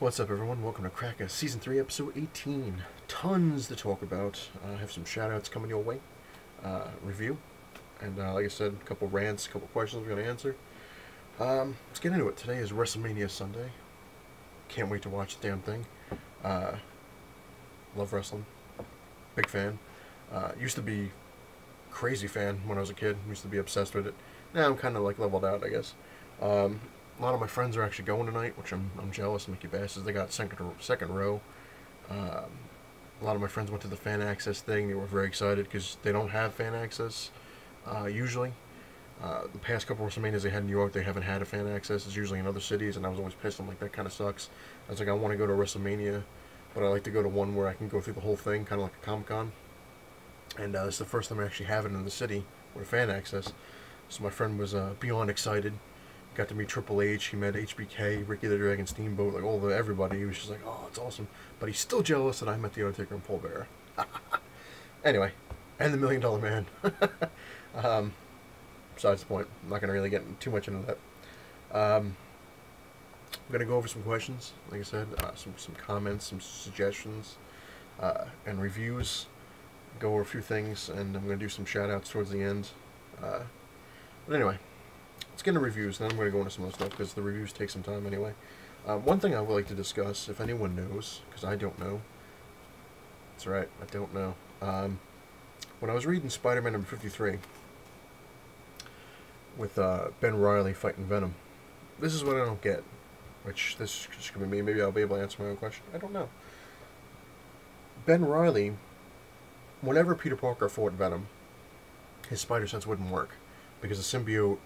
What's up, everyone? Welcome to Cracka Season 3, Episode 18. Tons to talk about. Uh, I have some shout-outs coming your way. Uh, review. And uh, like I said, a couple rants, a couple questions we're going to answer. Um, let's get into it. Today is WrestleMania Sunday. Can't wait to watch the damn thing. Uh, love wrestling. Big fan. Uh, used to be crazy fan when I was a kid. Used to be obsessed with it. Now I'm kind of like leveled out, I guess. Um, a lot of my friends are actually going tonight, which I'm, I'm jealous. Mickey Basses, they got second second row. Um, a lot of my friends went to the fan access thing. They were very excited because they don't have fan access uh, usually. Uh, the past couple of WrestleManias they had in New York, they haven't had a fan access. It's usually in other cities, and I was always pissed. I'm like, that kind of sucks. I was like, I want to go to WrestleMania, but I like to go to one where I can go through the whole thing, kind of like a Comic Con. And uh, this is the first time I actually have it in the city with fan access. So my friend was uh, beyond excited got to meet Triple H. He met HBK, Ricky the Dragon Steamboat, like all the everybody. He was just like, oh, it's awesome. But he's still jealous that I met the Undertaker and Paul Bearer. anyway, and the Million Dollar Man. um, besides the point, I'm not gonna really get too much into that. Um, I'm gonna go over some questions, like I said, uh, some some comments, some suggestions, uh, and reviews. Go over a few things, and I'm gonna do some shout outs towards the end. Uh, but anyway let's get into reviews, then I'm going to go into some other stuff, because the reviews take some time anyway. Uh, one thing I would like to discuss, if anyone knows, because I don't know, that's right, I don't know. Um, when I was reading Spider-Man number 53, with uh, Ben Riley fighting Venom, this is what I don't get, which this to be me, maybe I'll be able to answer my own question, I don't know. Ben Riley, whenever Peter Parker fought Venom, his spider sense wouldn't work, because the symbiote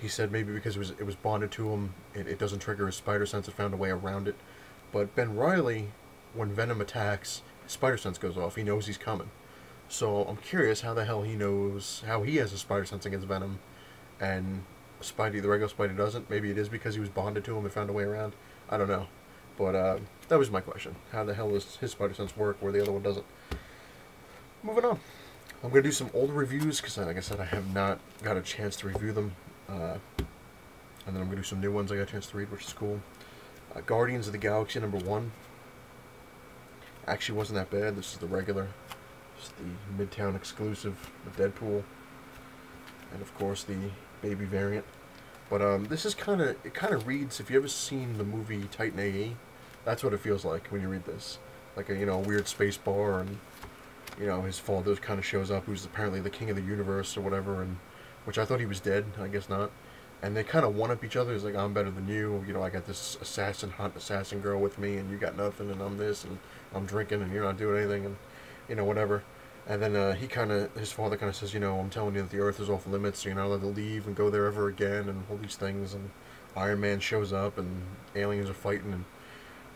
he said maybe because it was it was bonded to him, it, it doesn't trigger his spider sense. It found a way around it. But Ben Riley, when Venom attacks, his spider sense goes off. He knows he's coming. So I'm curious how the hell he knows how he has a spider sense against Venom, and Spidey, the regular Spidey, doesn't. Maybe it is because he was bonded to him and found a way around. I don't know. But uh, that was my question. How the hell does his spider sense work where the other one doesn't? Moving on. I'm going to do some old reviews because, like I said, I have not got a chance to review them. Uh, and then I'm going to do some new ones I got a chance to read, which is cool. Uh, Guardians of the Galaxy number one. Actually wasn't that bad. This is the regular. It's the Midtown exclusive of Deadpool. And of course the baby variant. But um, this is kind of, it kind of reads, if you ever seen the movie Titan AE, that's what it feels like when you read this. Like a, you know, weird space bar and, you know, his father kind of shows up, who's apparently the king of the universe or whatever, and which I thought he was dead. I guess not. And they kind of one up each other. He's like I'm better than you. You know, I got this assassin hunt assassin girl with me, and you got nothing, and I'm this, and I'm drinking, and you're not doing anything, and you know whatever. And then uh, he kind of, his father kind of says, you know, I'm telling you that the Earth is off limits. So you're not allowed to leave and go there ever again, and all these things. And Iron Man shows up, and aliens are fighting, and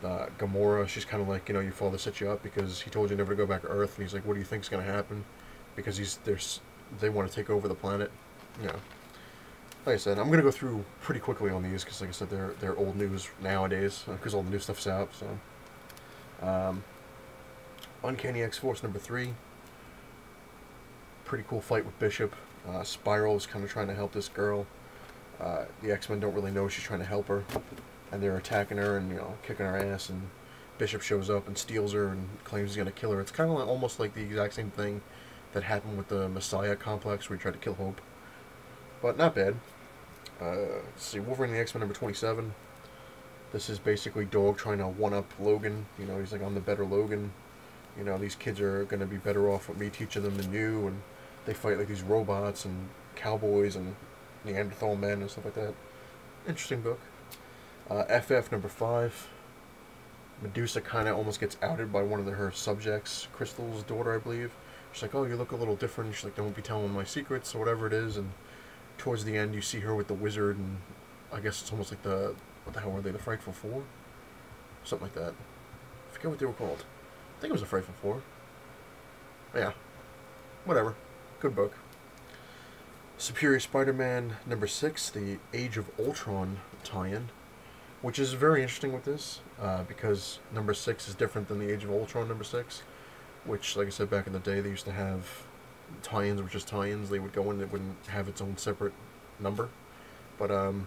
uh, Gamora, she's kind of like, you know, your father set you up because he told you never to go back to Earth, and he's like, what do you think's gonna happen? Because he's there's they want to take over the planet know, like I said, I'm gonna go through pretty quickly on these because, like I said, they're they're old news nowadays because all the new stuff's out. So, um, Uncanny X Force number three. Pretty cool fight with Bishop. Uh, Spiral is kind of trying to help this girl. Uh, the X Men don't really know she's trying to help her, and they're attacking her and you know kicking her ass. And Bishop shows up and steals her and claims he's gonna kill her. It's kind of like, almost like the exact same thing that happened with the Messiah complex where he tried to kill Hope but not bad. Uh, see, Wolverine the X-Men number 27. This is basically Dog trying to one-up Logan. You know, he's like, I'm the better Logan. You know, these kids are going to be better off with me teaching them than you. And they fight like these robots and cowboys and Neanderthal men and stuff like that. Interesting book. Uh, FF number 5. Medusa kind of almost gets outed by one of the, her subjects, Crystal's daughter, I believe. She's like, oh, you look a little different. She's like, don't be telling my secrets or whatever it is. And towards the end, you see her with the wizard, and I guess it's almost like the what the hell were they? The Frightful Four, something like that. I forget what they were called. I think it was the Frightful Four. Yeah, whatever. Good book. Superior Spider-Man number six, the Age of Ultron tie-in, which is very interesting with this uh, because number six is different than the Age of Ultron number six, which, like I said back in the day, they used to have tie-ins were just tie-ins. They would go in, it wouldn't have its own separate number. But um,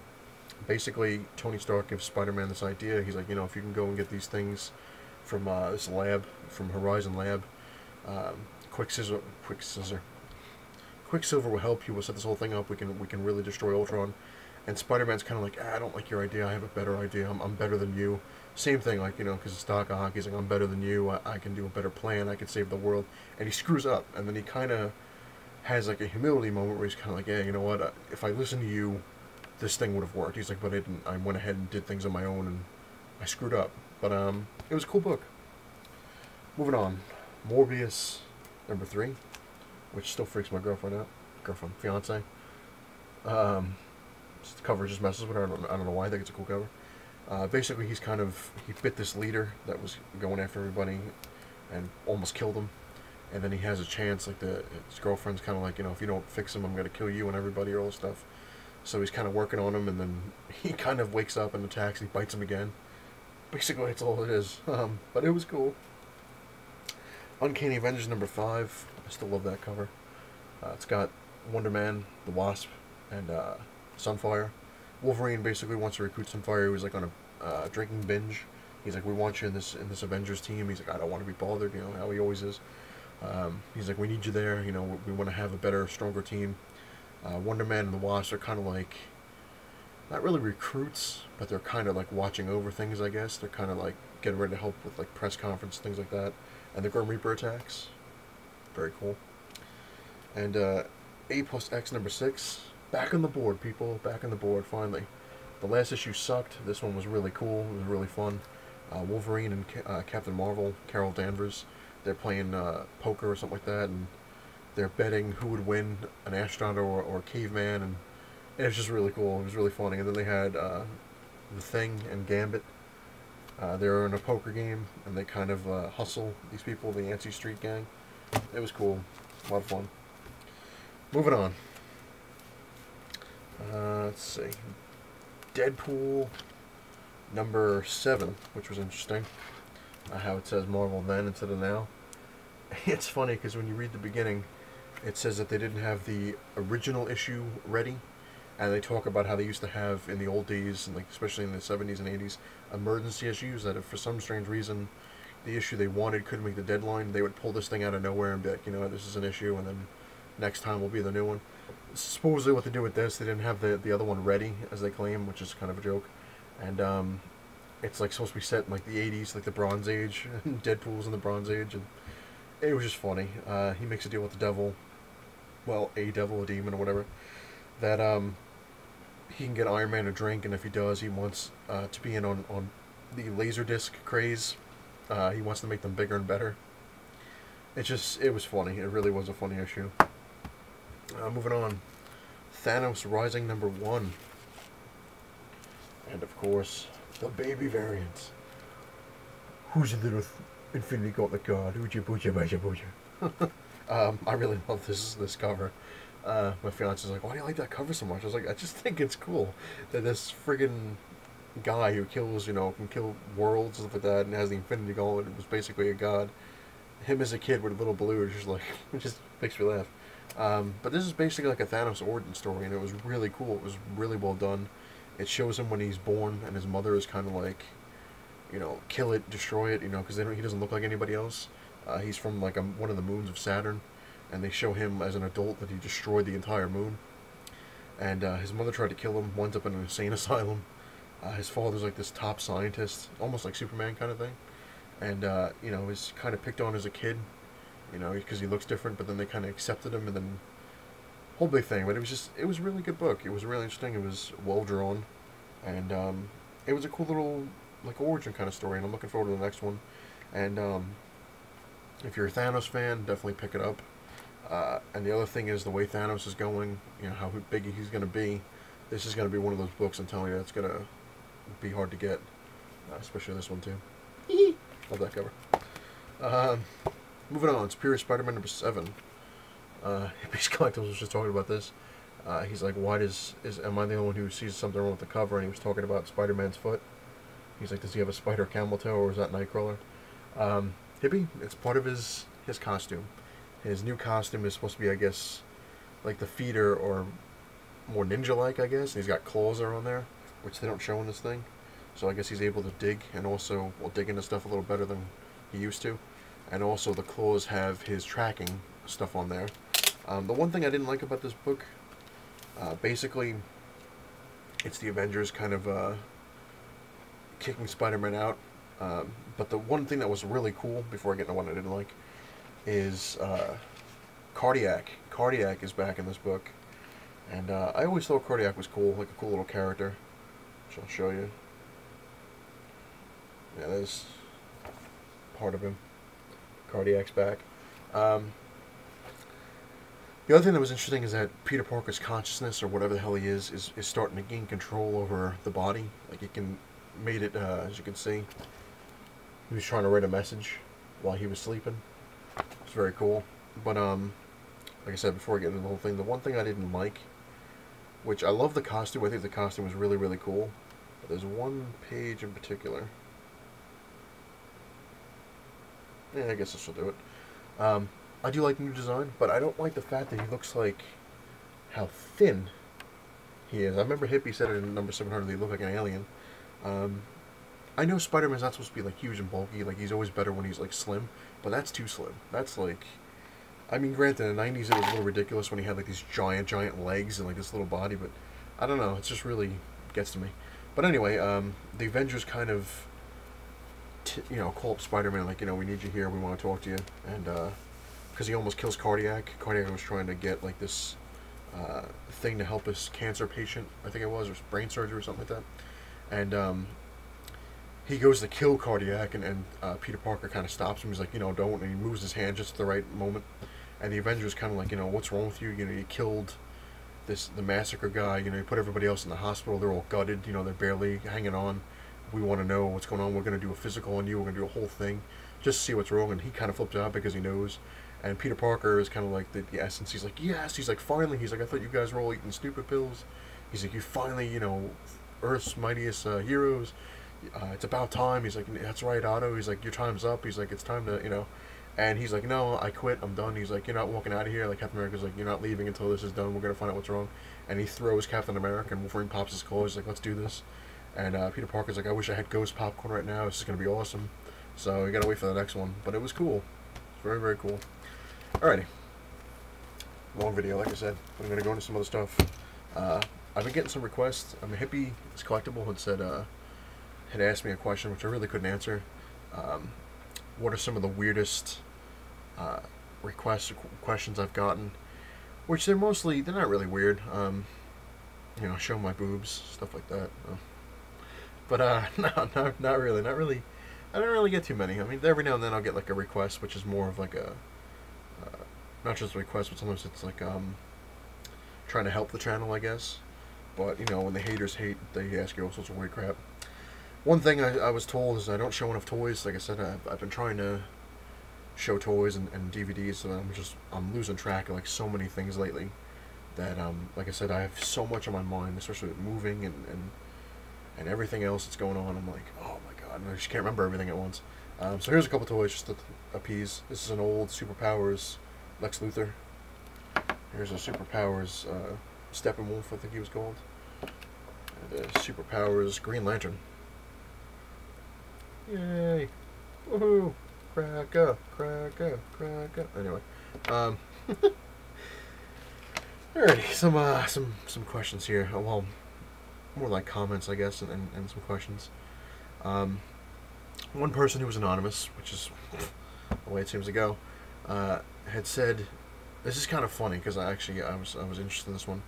basically, Tony Stark gives Spider-Man this idea. He's like, you know, if you can go and get these things from uh, this lab, from Horizon Lab, um, Quick Scissor, Quicksilver will help you. We'll set this whole thing up. We can we can really destroy Ultron. And Spider-Man's kind of like, ah, I don't like your idea. I have a better idea. I'm, I'm better than you. Same thing, like you know, because it's Ock. He's like, I'm better than you. I, I can do a better plan. I can save the world. And he screws up, and then he kind of has like a humility moment where he's kind of like, yeah, you know what? If I listened to you, this thing would have worked. He's like, but I didn't. I went ahead and did things on my own, and I screwed up. But um, it was a cool book. Moving on, Morbius number three, which still freaks my girlfriend out. Girlfriend, fiance. Um, the cover just messes with her. I don't, I don't know why. I think it's a cool cover. Uh, basically, he's kind of he bit this leader that was going after everybody, and almost killed him. And then he has a chance. Like the his girlfriend's kind of like, you know, if you don't fix him, I'm gonna kill you and everybody, or all this stuff. So he's kind of working on him, and then he kind of wakes up and attacks. He bites him again. Basically, that's all it is. Um, but it was cool. Uncanny Avengers number five. I still love that cover. Uh, it's got Wonder Man, the Wasp, and uh, Sunfire. Wolverine basically wants to recruit Sunfire. He was like on a uh, drinking binge. He's like, we want you in this in this Avengers team. He's like, I don't want to be bothered. You know how he always is. Um, he's like, we need you there. You know, we, we want to have a better, stronger team. Uh, Wonder Man and the Wasp are kind of like, not really recruits, but they're kind of like watching over things. I guess they're kind of like getting ready to help with like press conference things like that. And the Grim Reaper attacks. Very cool. And uh, A plus X number six back on the board, people. Back on the board, finally. The last issue sucked. This one was really cool. It was really fun. Uh, Wolverine and uh, Captain Marvel, Carol Danvers, they're playing uh, poker or something like that, and they're betting who would win, an astronaut or, or a caveman, and it was just really cool. It was really funny. And then they had uh, the Thing and Gambit. Uh, they were in a poker game, and they kind of uh, hustle these people, the Yancey Street gang. It was cool. A lot of fun. Moving on. Uh, let's see. Deadpool number seven, which was interesting. Uh, how it says Marvel then instead of now. It's funny because when you read the beginning, it says that they didn't have the original issue ready, and they talk about how they used to have in the old days, and like especially in the seventies and eighties, emergency issues that if for some strange reason the issue they wanted couldn't make the deadline, they would pull this thing out of nowhere and be like, you know, this is an issue, and then next time will be the new one supposedly what they do with this, they didn't have the the other one ready, as they claim, which is kind of a joke. And um, it's like supposed to be set in like the '80s, like the Bronze Age. Deadpool's in the Bronze Age, and it was just funny. Uh, he makes a deal with the devil, well, a devil, a demon, or whatever, that um, he can get Iron Man a drink, and if he does, he wants uh, to be in on on the laser disc craze. Uh, he wants to make them bigger and better. It just, it was funny. It really was a funny issue. Uh, moving on. Thanos Rising number one. And of course, the baby variants. Who's the little Infinity Gauntlet god? Ooja booja booja booja. um, I really love this this cover. Uh, my fiance's like, why do you like that cover so much? I was like, I just think it's cool that this friggin' guy who kills, you know, can kill worlds and stuff like that, and has the Infinity Gauntlet, It was basically a god. Him as a kid with a little blue just like, it just makes me laugh. Um, but this is basically like a Thanos origin story, and it was really cool. It was really well done. It shows him when he's born, and his mother is kind of like, you know, kill it, destroy it, you know, because he doesn't look like anybody else. Uh, he's from like a, one of the moons of Saturn, and they show him as an adult that he destroyed the entire moon. And uh, his mother tried to kill him, winds up in an insane asylum. Uh, his father's like this top scientist, almost like Superman kind of thing. And, uh, you know, he's kind of picked on as a kid you know, because he looks different. But then they kind of accepted him, and then whole big thing. But it was just it was a really good book. It was really interesting. It was well drawn, and um, it was a cool little like origin kind of story. And I'm looking forward to the next one. And um, if you're a Thanos fan, definitely pick it up. Uh, and the other thing is the way Thanos is going, you know how big he's going to be. This is going to be one of those books. I'm telling you, it's going to be hard to get, uh, especially this one too. Love that cover. Um, Moving on, Superior Spider-Man number seven. Uh, Hippies Collectibles was just talking about this. Uh, he's like, why does is am I the only one who sees something wrong with the cover? And he was talking about Spider-Man's foot. He's like, does he have a spider camel toe or is that Nightcrawler? Um, Hippie, it's part of his his costume. His new costume is supposed to be, I guess, like the feeder or more ninja-like, I guess. And he's got claws around there. which they don't show in this thing. So I guess he's able to dig and also will dig into stuff a little better than he used to. And also the claws have his tracking stuff on there. Um, the one thing I didn't like about this book, uh, basically, it's the Avengers kind of uh, kicking Spider-Man out. Um, but the one thing that was really cool, before I get into one I didn't like, is uh, Cardiac. Cardiac is back in this book. And uh, I always thought Cardiac was cool, like a cool little character. Which I'll show you. Yeah, there's part of him. Cardiac's back. Um, the other thing that was interesting is that Peter Parker's consciousness, or whatever the hell he is, is, is starting to gain control over the body. Like, he can, made it, uh, as you can see, he was trying to write a message while he was sleeping. It's very cool. But, um, like I said before I get into the whole thing, the one thing I didn't like, which I love the costume, I think the costume was really, really cool. But there's one page in particular. Yeah, I guess this will do it. Um, I do like the new design, but I don't like the fact that he looks like how thin he is. I remember Hippie said it in number 700, he looked like an alien. Um, I know Spider-Man's not supposed to be like huge and bulky, like he's always better when he's like slim, but that's too slim. That's like, I mean, granted, in the 90s it was a little ridiculous when he had like these giant, giant legs and like this little body, but I don't know, it just really gets to me. But anyway, um, the Avengers kind of, you know, call up Spider-Man like, you know, we need you here, we want to talk to you, and, uh, because he almost kills Cardiac. Cardiac was trying to get like this uh, thing to help his cancer patient, I think it was, or brain surgery or something like that. And um, he goes to kill Cardiac, and, and uh, Peter Parker kind of stops him. He's like, you know, don't. And he moves his hand just at the right moment. And the Avengers kind of like, you know, what's wrong with you? You know, you killed this the massacre guy. You know, you put everybody else in the hospital. They're all gutted. You know, they're barely hanging on. We want to know what's going on. We're going to do a physical on you. We're going to do a whole thing just to see what's wrong. And he kind of flips out because he knows and Peter Parker is kind of like the, the essence. He's like, yes. He's like, finally. He's like, I thought you guys were all eating stupid pills. He's like, you finally, you know, Earth's mightiest uh, heroes. Uh, it's about time. He's like, that's right, Otto. He's like, your time's up. He's like, it's time to, you know. And he's like, no, I quit. I'm done. He's like, you're not walking out of here. Like Captain America's like, you're not leaving until this is done. We're gonna find out what's wrong. And he throws Captain America, and Wolverine pops his claws. He's like, let's do this. And uh, Peter Parker's like, I wish I had ghost popcorn right now. This is gonna be awesome. So we gotta wait for the next one. But it was cool. Very, very cool. Alrighty. Long video, like I said. I'm going to go into some other stuff. Uh, I've been getting some requests. I'm a hippie. It's collectible. Had said, uh, had asked me a question which I really couldn't answer. Um, what are some of the weirdest uh, requests, questions I've gotten? Which they're mostly, they're not really weird. Um, you know, show my boobs, stuff like that. Uh, but uh, no, no, not really, not really. I don't really get too many. I mean, every now and then I'll get like a request, which is more of like a not just a request, but sometimes it's like um, trying to help the channel, I guess. But you know, when the haters hate, they ask you all sorts of weird crap. One thing I, I was told is I don't show enough toys. Like I said, I've, I've been trying to show toys and, and DVDs, so I'm just I'm losing track of like so many things lately. That um, like I said, I have so much on my mind, especially with moving and and and everything else that's going on. I'm like, oh my god, and I just can't remember everything at once. Um, so here's a couple toys just to appease. This is an old Superpowers Lex Luthor. Here's a Superpowers uh, Steppenwolf, I think he was called. And uh, Superpowers Green Lantern. Yay! Woohoo! Crack up, crack up, crack up. Anyway, um, alrighty, some uh, some some questions here. Well, more like comments, I guess, and, and, and some questions. Um, one person who was anonymous, which is the way it seems to go, uh, had said, this is kind of funny because I actually I was I was interested in this one,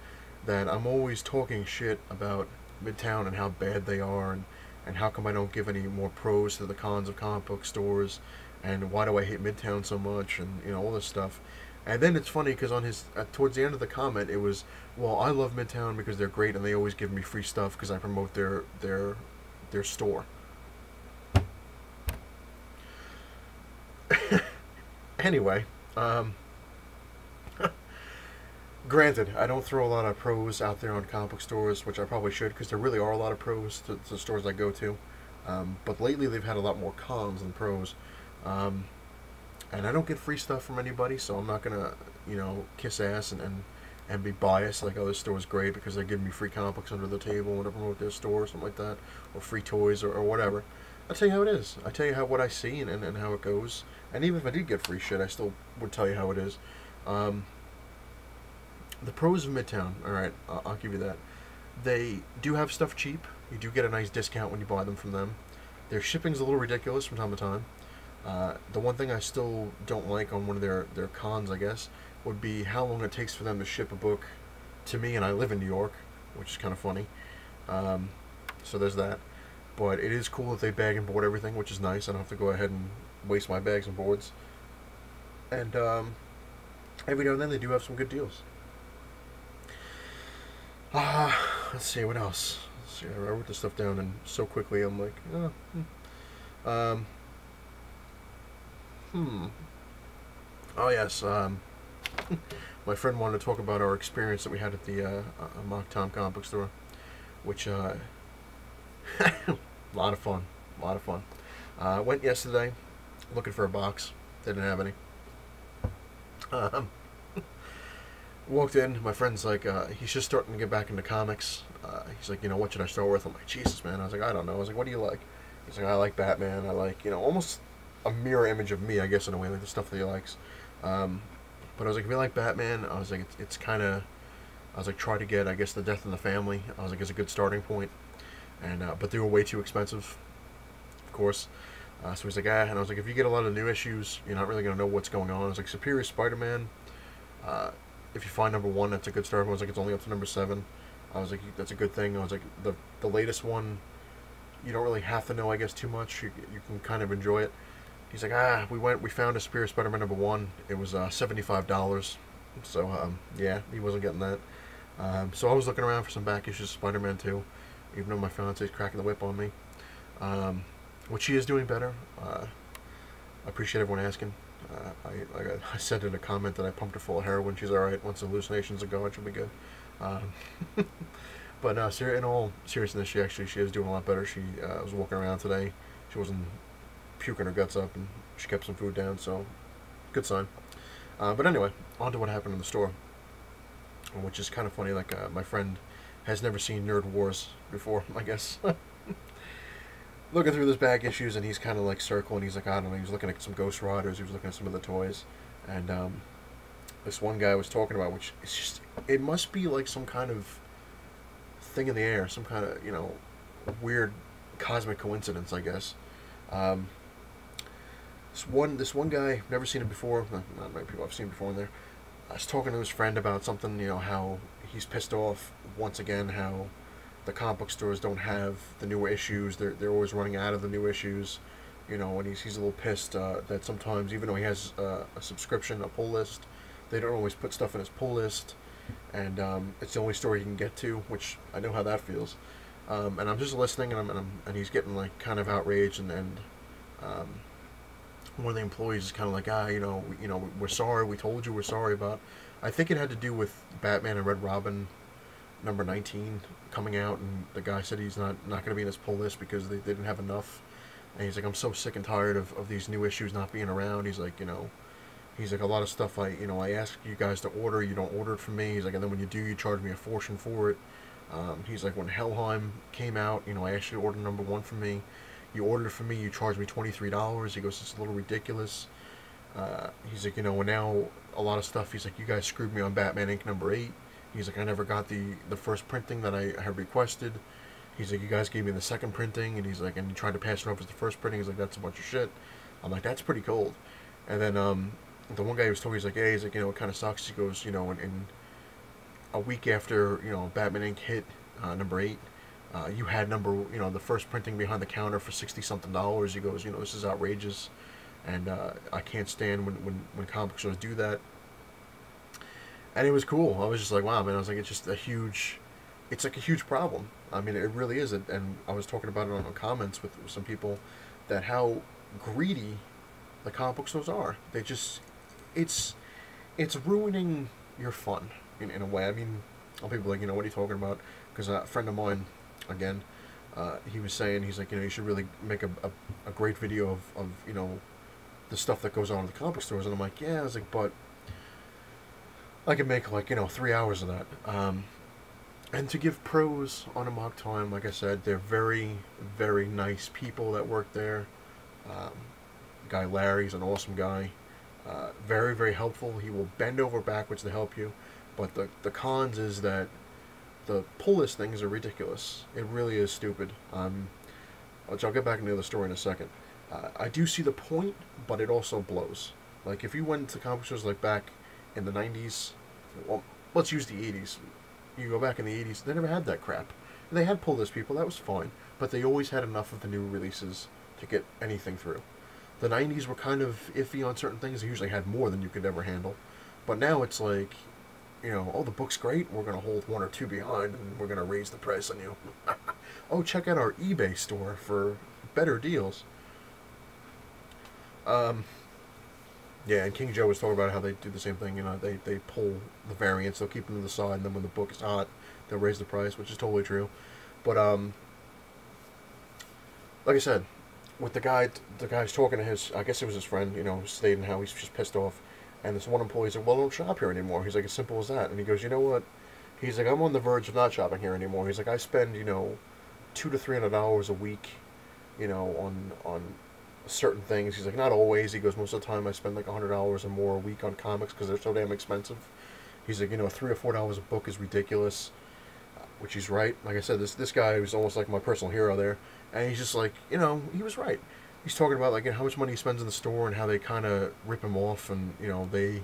that I'm always talking shit about Midtown and how bad they are and and how come I don't give any more pros to the cons of comic book stores and why do I hate Midtown so much and you know all this stuff. And then it's funny because on his uh, towards the end of the comment it was, well I love Midtown because they're great and they always give me free stuff because I promote their their their store. anyway, um, granted, I don't throw a lot of pros out there on comic book stores, which I probably should, because there really are a lot of pros to, to the stores I go to. Um, but lately, they've had a lot more cons than pros. Um, and I don't get free stuff from anybody, so I'm not gonna, you know, kiss ass and, and, and be biased, like, oh, this store is great because they're giving me free comic books under the table when I promote their store or something like that, or free toys or, or whatever. I tell you how it is. I tell you how what I see and, and, and how it goes. And even if I did get free shit, I still would tell you how it is. Um, the pros of Midtown, all right, I'll, I'll give you that. They do have stuff cheap. You do get a nice discount when you buy them from them. Their shipping's a little ridiculous from time to time. Uh, the one thing I still don't like on one of their, their cons, I guess, would be how long it takes for them to ship a book to me, and I live in New York, which is kind of funny. Um, so there's that. But it is cool that they bag and board everything, which is nice. I don't have to go ahead and waste my bags and boards. And um, every now and then they do have some good deals. Ah, uh, let's see what else. Let's see, I wrote this stuff down and so quickly I'm like, oh, hmm. um, hmm. Oh yes, um, my friend wanted to talk about our experience that we had at the uh, uh, Amok Time comic book store, which uh, a lot of fun, a lot of fun. Uh, went yesterday, looking for a box, didn't have any. Um, walked in, my friend's like, uh, he's just starting to get back into comics. Uh, he's like, you know, what should I start with? I'm like, Jesus, man. I was like, I don't know. I was like, what do you like? He's like, I like Batman. I like, you know, almost a mirror image of me, I guess, in a way, like the stuff that he likes. Um, but I was like, if you like Batman, I was like, it's, it's kind of, I was like, try to get, I guess, the Death in the Family. I was like, it's a good starting point. And uh, but they were way too expensive, of course. Uh, so he's like, ah, and I was like, if you get a lot of new issues, you're not really gonna know what's going on. I was like, Superior Spider-Man. Uh, if you find number one, that's a good start. I was like, it's only up to number seven. I was like, that's a good thing. I was like, the the latest one, you don't really have to know, I guess, too much. You, you can kind of enjoy it. He's like, ah, we went, we found a Superior Spider-Man number one. It was uh, seventy-five dollars. So um, yeah, he wasn't getting that. Um, so I was looking around for some back issues of Spider-Man 2, even though my fiance is cracking the whip on me. Um, which she is doing better. Uh, I appreciate everyone asking. Uh, I, like I, in a comment that I pumped her full of heroin. She's all right. Once the hallucinations are gone, she'll be good. Um, but ser- in all seriousness, she actually she is doing a lot better. She uh, was walking around today. She wasn't puking her guts up, and she kept some food down. So, good sign. Uh, but anyway, on to what happened in the store, which is kind of funny. Like uh, my friend has never seen Nerd Wars before, I guess. looking through this back issues, and he's kind of like circling. He's like, I don't know. He was looking at some Ghost Riders. He was looking at some of the toys, and um, this one guy was talking about, which it's just, it must be like some kind of thing in the air, some kind of you know weird cosmic coincidence, I guess. Um, this one, this one guy, never seen him before. Not many people I've seen before in there. I was talking to his friend about something, you know, how he's pissed off once again, how the comic book stores don't have the newer issues. They're they're always running out of the new issues. You know, and he's he's a little pissed uh, that sometimes, even though he has uh, a subscription, a pull list, they don't always put stuff in his pull list, and um, it's the only store he can get to. Which I know how that feels. Um, and I'm just listening, and I'm, and, I'm, and he's getting like kind of outraged, and and um, one of the employees is kind of like, ah, you know, you know, we're sorry. We told you we're sorry about. I think it had to do with Batman and Red Robin number 19 coming out, and the guy said he's not, not going to be in his pull list because they, they didn't have enough. And he's like, I'm so sick and tired of, of these new issues not being around. He's like, you know, he's like, a lot of stuff I, you know, I ask you guys to order, you don't order it for me. He's like, and then when you do, you charge me a fortune for it. Um, he's like, when Helheim came out, you know, I asked you to order number one for me. You ordered for me, you charged me $23. He goes, it's a little ridiculous. Uh, he's like, you know, when now a lot of stuff, he's like, you guys screwed me on Batman Inc. number 8. He's like, I never got the, the first printing that I had requested. He's like, you guys gave me the second printing, and he's like, and he tried to pass it off as the first printing. He's like, that's a bunch of shit. I'm like, that's pretty cold. And then um, the one guy who was talking, he's like, hey, he's like, you know, it kind of sucks. He goes, you know, in, in a week after, you know, Batman Inc. hit uh, number eight, uh, you had number, you know, the first printing behind the counter for sixty something dollars. He goes, you know, this is outrageous, and uh, I can't stand when when when comic stores do that and it was cool. I was just like, wow, man. I was like, it's just a huge, it's like a huge problem. I mean, it really is. And I was talking about it on the comments with some people that how greedy the comic book stores are. They just, it's, it's ruining your fun in, in a way. I mean, people like, you know, what are you talking about? Because a friend of mine, again, uh, he was saying, he's like, you know, you should really make a, a, a great video of, of, you know, the stuff that goes on in the comic stores. And I'm like, yeah, I was like, but I could make like you know three hours of that. Um, and to give pros on Amok Time, like I said, they're very, very nice people that work there. Um, guy Larry's an awesome guy. Uh, very, very helpful. He will bend over backwards to help you. But the, the cons is that the pull list things are ridiculous. It really is stupid. Um, which I'll get back into the story in a second. Uh, I do see the point, but it also blows. Like, if you went to comic stores like back in the 90s, well, let's use the 80s you go back in the 80s, they never had that crap. They had pull list people, that was fine, but they always had enough of the new releases to get anything through. The 90s were kind of iffy on certain things, they usually had more than you could ever handle. But now it's like, you know, oh, the book's great, we're going to hold one or two behind, and we're going to raise the price on you. oh, check out our eBay store for better deals. Um, yeah, and King Joe was talking about how they do the same thing. You know, they, they pull the variants, they'll keep them to the side, and then when the book is hot, they'll raise the price, which is totally true. But um, like I said, with the guy, the guy's talking to his, I guess it was his friend, you know, stating how he's just pissed off. And this one employee said, "Well, don't shop here anymore." He's like, "As simple as that." And he goes, "You know what?" He's like, "I'm on the verge of not shopping here anymore." He's like, "I spend, you know, two to three hundred dollars a week, you know, on on certain things. He's like, not always. He goes, most of the time I spend like a hundred dollars or more a week on comics because they're so damn expensive. He's like, you know, three or four dollars a book is ridiculous, which he's right. Like I said, this this guy was almost like my personal hero there, and he's just like, you know, he was right. He's talking about like how much money he spends in the store and how they kind of rip him off, and you know they,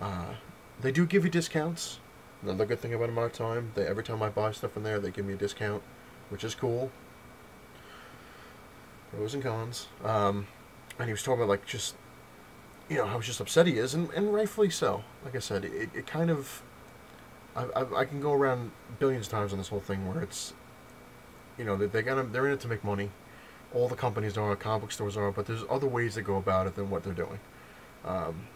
uh, they do give you discounts. Another good thing about my time, they every time I buy stuff from there, they give me a discount, which is cool pros and cons. Um, and he was talking about like just, you know, how just upset he is, and, and rightfully so. Like I said, it, it kind of, I, I, I can go around billions of times on this whole thing where it's, you know, they, they got they're in it to make money. All the companies are, comic book stores are, but there's other ways to go about it than what they're doing. Um,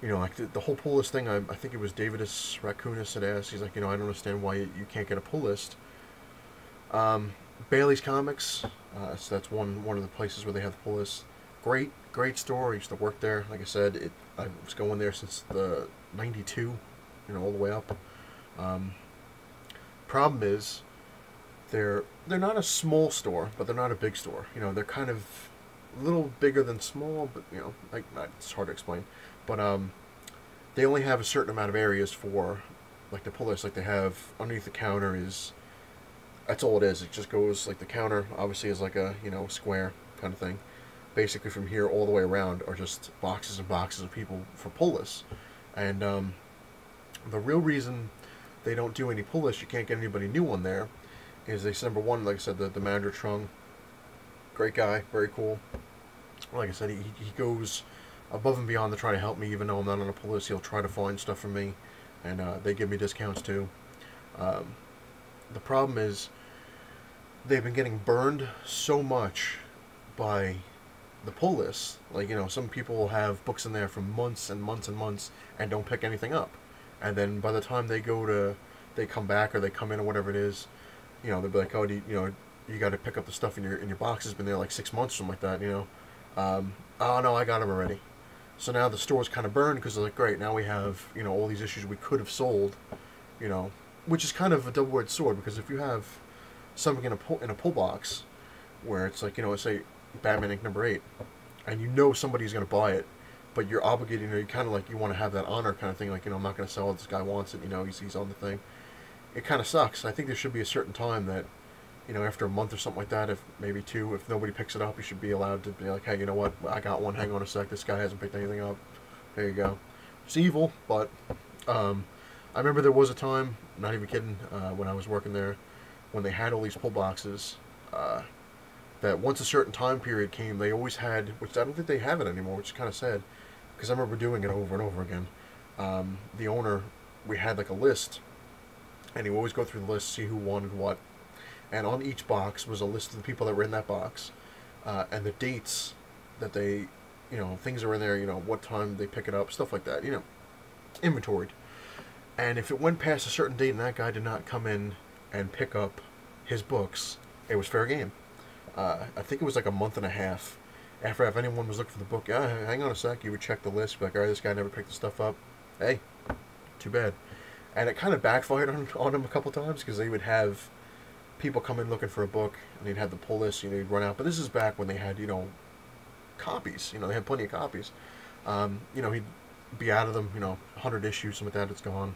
you know, like the, the whole pull list thing, I, I think it was Davidus Raccoonus that asked, he's like, you know, I don't understand why you, you can't get a pull list. Um, Bailey's Comics. Uh, so that's one one of the places where they have the pull list. Great, great store. I used to work there. Like I said, it I was going there since the '92, you know, all the way up. Um, problem is, they're they're not a small store, but they're not a big store. You know, they're kind of a little bigger than small, but you know, like it's hard to explain. But um, they only have a certain amount of areas for like the pull list. Like they have underneath the counter is that's all it is. It just goes like the counter obviously is like a you know square kind of thing. Basically, from here all the way around are just boxes and boxes of people for pull lists, and um, the real reason they don't do any pull lists, you can't get anybody new on there, is they number one, like I said, the the manager Trung, great guy, very cool. Like I said, he he goes above and beyond to try to help me, even though I'm not on a pull list. He'll try to find stuff for me, and uh, they give me discounts too. Um, the problem is they've been getting burned so much by the pull list. Like, you know, some people will have books in there for months and months and months and don't pick anything up. And then by the time they go to, they come back or they come in or whatever it is, you know, they'll be like, oh, you, you know, you got to pick up the stuff in your in your box. It's been there like six months, or something like that, you know. Um, oh, no, I got them already. So now the store's kind of burned because they're like, great, now we have, you know, all these issues we could have sold, you know, which is kind of a double-edged sword because if you have something in a pull, in a pull box where it's like you know, say Batman Inc. number eight, and you know somebody's going to buy it, but you're obligated, you know, you kind of like you want to have that honor kind of thing, like you know, I'm not going to sell it. This guy wants it, you know, he's he's on the thing. It kind of sucks. I think there should be a certain time that, you know, after a month or something like that, if maybe two, if nobody picks it up, you should be allowed to be like, hey, you know what, I got one. Hang on a sec, this guy hasn't picked anything up. There you go. It's evil, but um, I remember there was a time, not even kidding, uh, when I was working there, when they had all these pull boxes, uh, that once a certain time period came, they always had, which I don't think they have it anymore, which is kind of sad, because I remember doing it over and over again. Um, the owner, we had like a list, and would always go through the list, see who wanted what, and on each box was a list of the people that were in that box, uh, and the dates that they, you know, things are in there, you know, what time they pick it up, stuff like that, you know, inventoried. And if it went past a certain date and that guy did not come in and pick up his books, it was fair game. Uh, I think it was like a month and a half after if anyone was looking for the book, hang on a sec, you would check the list, be like, all right, this guy never picked the stuff up. hey, too bad. And it kind of backfired on, on him a couple times because they would have people come in looking for a book and he'd have the pull list, you know, he'd run out. But this is back when they had, you know, copies. You know, they had plenty of copies. Um, you know, he'd be out of them, you know, 100 issues, something like that, it's gone.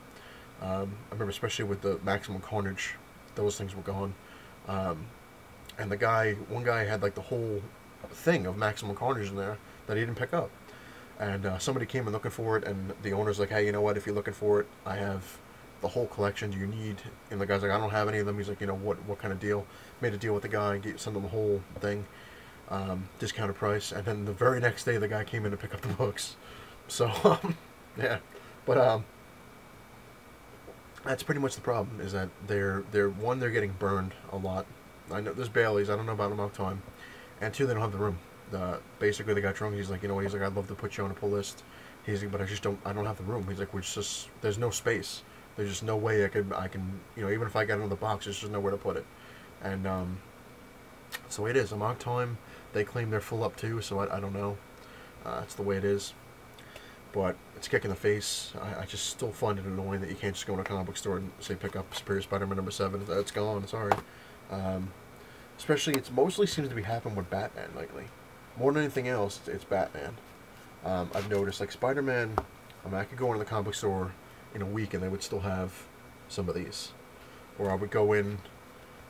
Um, I remember especially with the Maximum Carnage, those things were gone. Um, and the guy, one guy had like the whole thing of Maximum Carnage in there that he didn't pick up. And uh, somebody came in looking for it, and the owner's like, hey, you know what, if you're looking for it, I have the whole collection do you need? And the guy's like, I don't have any of them. He's like, you know, what what kind of deal? Made a deal with the guy, get, send him the whole thing, um, discounted price. And then the very next day, the guy came in to pick up the books. So, um, yeah. But um, that's pretty much the problem, is that they're, they're one, they're getting burned a lot. I know there's Bailey's, I don't know about them time. And two, they don't have the room. The, basically, the guy Trung, he's like, you know what, he's like, I'd love to put you on a pull list. He's like, but I just don't, I don't have the room. He's like, we're just, there's no space. There's just no way I could, I can, you know, even if I got another box, there's just nowhere to put it. And, um, that's way it is. Amok Time, they claim they're full up too, so I, I don't know. Uh, it's the way it is. But it's kicking the face. I, I, just still find it annoying that you can't just go in a comic book store and say pick up Superior Spider-Man number seven. It's gone. Sorry. Um, especially, it's mostly seems to be happening with Batman lately. More than anything else, it's Batman. Um, I've noticed like Spider-Man. I mean, I could go into the comic book store in a week and they would still have some of these. Or I would go in.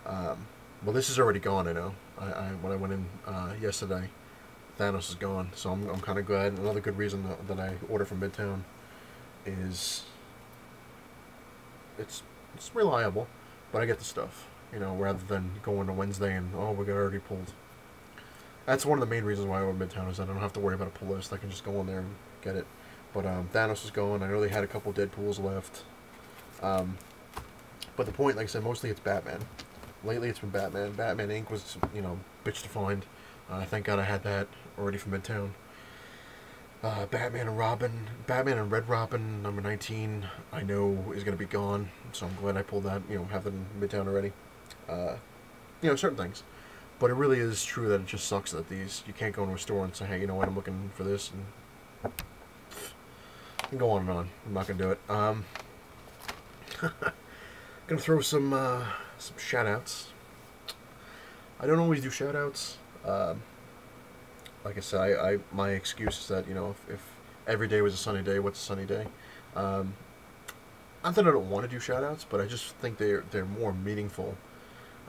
Um, well, this is already gone. I know. I, I when I went in uh, yesterday, Thanos is gone, so I'm I'm kind of glad. Another good reason that, that I order from Midtown is it's it's reliable, but I get the stuff. You know, rather than going to Wednesday and oh we got already pulled. That's one of the main reasons why I order Midtown is I don't have to worry about a pull list. I can just go in there and get it. But um, Thanos is gone. I know they had a couple Deadpool's left. Um, but the point, like I said, mostly it's Batman. Lately it's been Batman. Batman Inc. was, you know, bitch to find. Uh, thank God I had that already from Midtown. Uh, Batman and Robin, Batman and Red Robin, number 19, I know is going to be gone, so I'm glad I pulled that, you know, have it in Midtown already. Uh, you know, certain things. But it really is true that it just sucks that these, you can't go into a store and say, hey, you know what, I'm looking for this, and can go on and on. I'm not gonna do it. Um, gonna throw some uh, some shout outs. I don't always do shout outs. Um, like I said, I, I, my excuse is that you know if, if, every day was a sunny day, what's a sunny day? Um, not that I don't want to do shout outs, but I just think they're they're more meaningful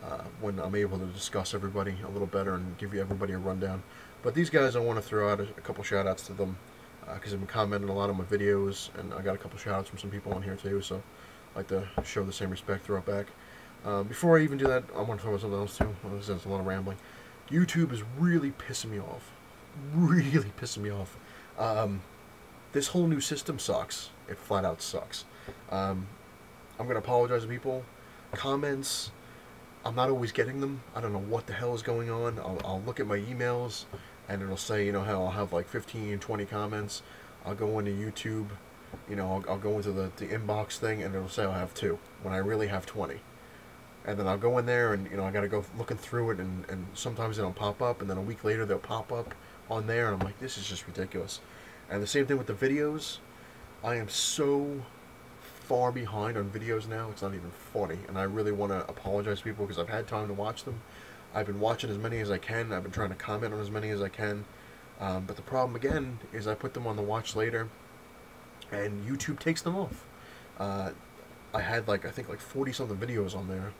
uh, when I'm able to discuss everybody a little better and give you everybody a rundown. But these guys, I want to throw out a, a couple shout outs to them because uh, I've been commenting a lot on my videos, and I got a couple shoutouts from some people on here too, so I like to show the same respect, throw it back. Um, before I even do that, I want to talk about something else too. There's a lot of rambling. YouTube is really pissing me off. Really pissing me off. Um, this whole new system sucks. It flat out sucks. Um, I'm going to apologize to people. Comments, I'm not always getting them. I don't know what the hell is going on. I'll, I'll look at my emails and it'll say, you know, how I'll have like 15, 20 comments. I'll go into YouTube, you know, I'll, I'll go into the, the inbox thing and it'll say I'll have two when I really have 20. And then I'll go in there and, you know, I got to go looking through it and, and sometimes it'll pop up and then a week later they'll pop up on there and I'm like, this is just ridiculous. And the same thing with the videos. I am so far behind on videos now, it's not even funny. And I really want to apologize to people because I've had time to watch them. I've been watching as many as I can. I've been trying to comment on as many as I can. Um, but the problem again is I put them on the watch later, and YouTube takes them off. Uh, I had like I think like forty something videos on there,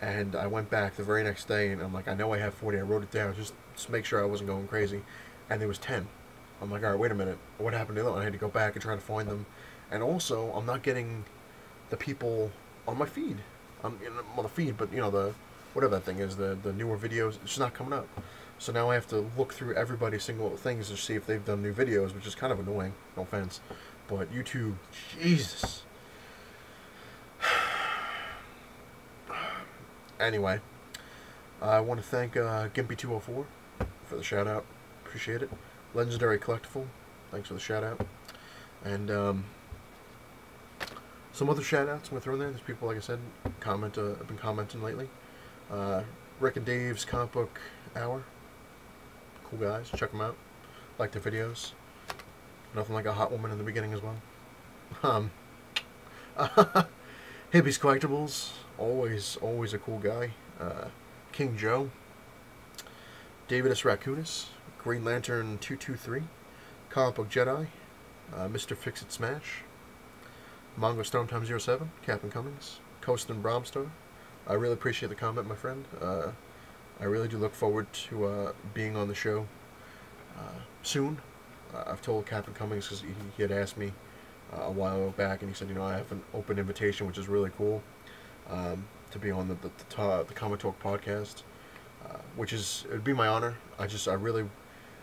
and I went back the very next day and I'm like I know I have forty. I wrote it down just to make sure I wasn't going crazy, and there was ten. I'm like all right, wait a minute, what happened to them? I had to go back and try to find them, and also I'm not getting the people on my feed. I'm on the feed, but you know the whatever that thing is, the, the newer videos, it's not coming up. So now I have to look through everybody's single things to see if they've done new videos, which is kind of annoying, no offense. But YouTube, Jesus. anyway, I want to thank uh, Gimpy204 for the shout out. Appreciate it. Legendary Collectible, thanks for the shout out. And um, some other shout outs I'm going to throw in there. There's people, like I said, comment, uh, have been commenting lately. Uh, Rick and Dave's Comic Book Hour. Cool guys. Check them out. Like their videos. Nothing like a hot woman in the beginning as well. Um, Collectibles, always, always a cool guy. Uh, King Joe, David S. Raccoonus, Green Lantern 223, Comic Book Jedi, uh, Mr. Fix It Smash, Mongo Stone Time 07, Captain Cummings, Coast and Bromstar. I really appreciate the comment, my friend. Uh, I really do look forward to uh, being on the show uh, soon. Uh, I've told Captain Cummings because he, he, had asked me uh, a while back, and he said, you know, I have an open invitation, which is really cool, um, to be on the the, the, the Comic Talk podcast, uh, which is it'd be my honor. I just I really,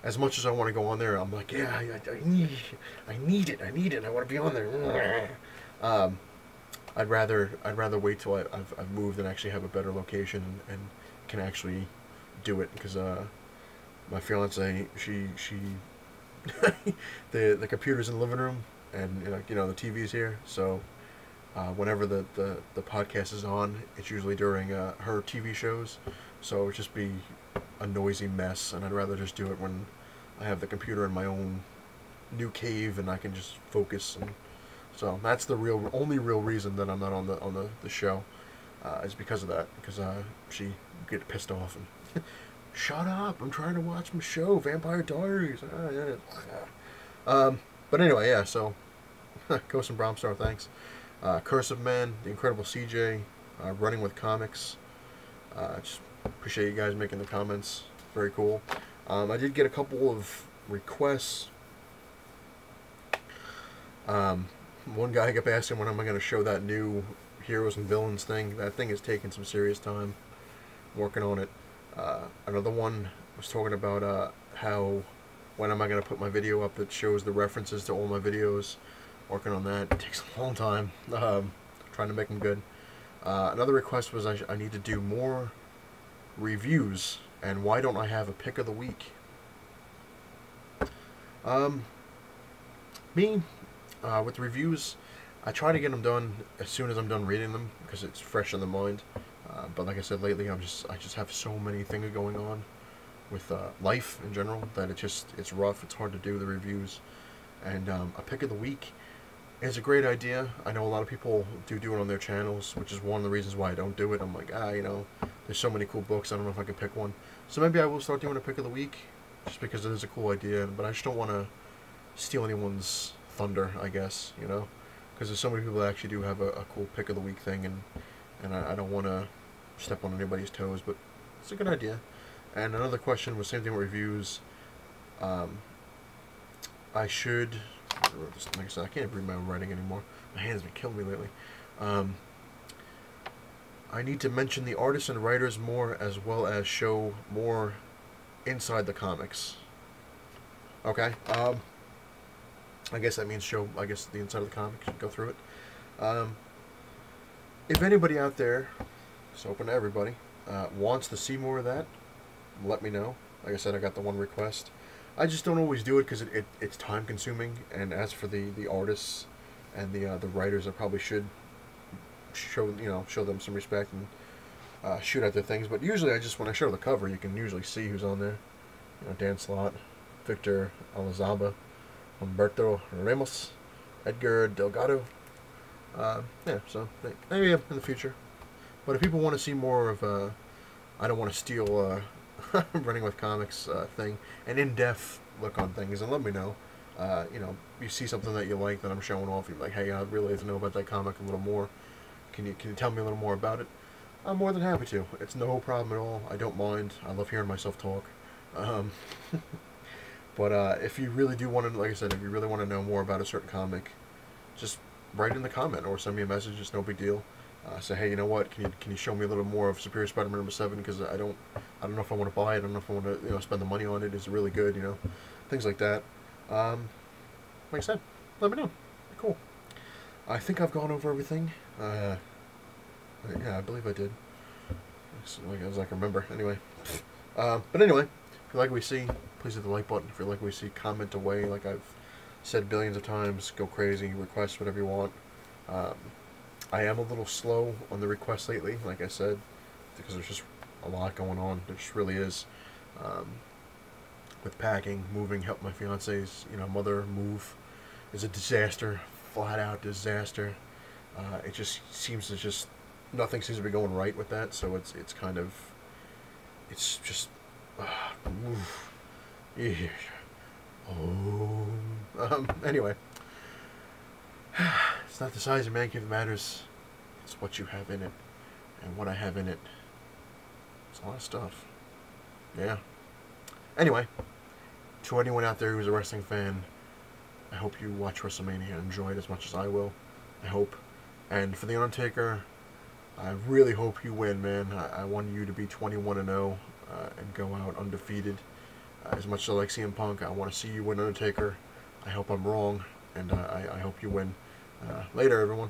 as much as I want to go on there, I'm like, yeah, I, I need, I need it, I need it, I want to be on there. Um, I'd rather I'd rather wait till I, have I've moved and actually have a better location and, and can actually do it because uh, my fiance she she the the computer's in the living room and you know, the TV's here. So uh, whenever the, the, the podcast is on it's usually during uh, her TV shows. So it would just be a noisy mess and I'd rather just do it when I have the computer in my own new cave and I can just focus and so that's the real only real reason that I'm not on the on the, the show uh, is because of that because uh, she get pissed off and shut up I'm trying to watch my show Vampire Diaries. Um, but anyway yeah so Ghost and Bromstar thanks. Uh, Curse of Men The Incredible CJ uh, Running with Comics uh, just appreciate you guys making the comments. Very cool. Um, I did get a couple of requests. Um, one guy kept asking when am I going to show that new heroes and villains thing. That thing is taking some serious time working on it. Uh, another one was talking about uh, how when am I going to put my video up that shows the references to all my videos. Working on that it takes a long time. Um, trying to make them good. Uh, another request was I, I need to do more reviews, and why don't I have a pick of the week? Um, me, uh, with reviews, I try to get them done as soon as I'm done reading them because it's fresh in the mind. Uh, but like I said lately, I'm just I just have so many things going on with uh, life in general that it's just it's rough. It's hard to do the reviews, and um, a pick of the week is a great idea. I know a lot of people do do it on their channels, which is one of the reasons why I don't do it. I'm like ah you know there's so many cool books. I don't know if I can pick one. So maybe I will start doing a pick of the week just because it is a cool idea. But I just don't want to steal anyone's thunder, I guess, you know? Because there's so many people that actually do have a, a cool pick of the week thing, and, and I, I don't want to step on anybody's toes, but it's a good idea. And another question was same thing with reviews. Um, I should, like I said, I can't read my own writing anymore. My hand's been killing me lately. Um, I need to mention the artists and writers more as well as show more inside the comics. Okay. Um, I guess that means show, I guess, the inside of the comic, go through it. Um, if anybody out there, it's open to everybody, uh, wants to see more of that, let me know. Like I said, I got the one request. I just don't always do it because it, it, it's time consuming. And as for the, the artists and the uh, the writers, I probably should show you know show them some respect and uh, shoot at their things. But usually, I just when I show the cover, you can usually see who's on there. You know, Dan Slott, Victor Olazaba, Humberto Ramos, Edgar Delgado. Uh, yeah, so maybe in the future. But if people want to see more of, uh, I don't want to steal uh, running with comics uh, thing, an in-depth look on things, and let me know. Uh, you know, you see something that you like that I'm showing off. You're like, hey, I'd really like to know about that comic a little more. Can you can you tell me a little more about it? I'm more than happy to. It's no problem at all. I don't mind. I love hearing myself talk. Um, But uh, if you really do want to, like I said, if you really want to know more about a certain comic, just write in the comment or send me a message. It's no big deal. Uh, say, hey, you know what? Can you can you show me a little more of Superior Spider-Man number seven? Because I don't I don't know if I want to buy it. I don't know if I want to you know spend the money on it. Is it really good? You know, things like that. Um, like I said, let me know. Cool. I think I've gone over everything. Uh, yeah, I believe I did. As I can remember. Anyway. Uh, but anyway, like we see, please hit the like button. If you like what you see, comment away. Like I've said billions of times, go crazy, request whatever you want. Um, I am a little slow on the requests lately, like I said, because there's just a lot going on. There just really is. Um, with packing, moving, help my fiance's, you know, mother move is a disaster. flat out disaster. Uh, it just seems to just nothing seems to be going right with that. So it's it's kind of it's just uh. Yeah. oh um, anyway. It's not the size of man cave that matters. It's what you have in it, and what I have in it. It's a lot of stuff. Yeah. Anyway, to anyone out there who's a wrestling fan, I hope you watch WrestleMania and enjoy it as much as I will. I hope. And for The Undertaker, I really hope you win, man. I, I want you to be 21 and 0 uh, and go out undefeated. Uh, as much as I like CM Punk, I want to see you win Undertaker. I hope I'm wrong, and uh, I, I hope you win. Uh, later, everyone.